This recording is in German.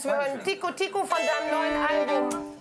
Wir hören Tico Tico von deinem neuen Album.